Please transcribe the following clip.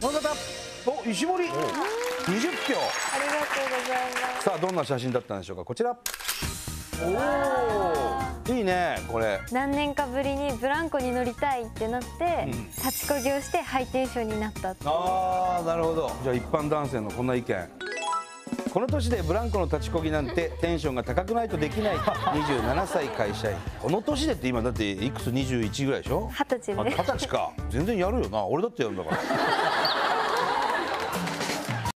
この方お石森。20票。ありがとうございます。さあどんな写真だったんでしょうか。こちら。おおいいねこれ。何年かぶりにブランコに乗りたいってなって、立ちこぎをしてハイテンションになったああなるほど。じゃあ一般男性のこんな意見この年でブランコの立ちこぎなんてテンションが高くないとできない。27歳会社員。この年でって今だっていくつ？21ぐらいでしょ？二十歳ね二十歳か。全然やるよな。俺だってやるんだから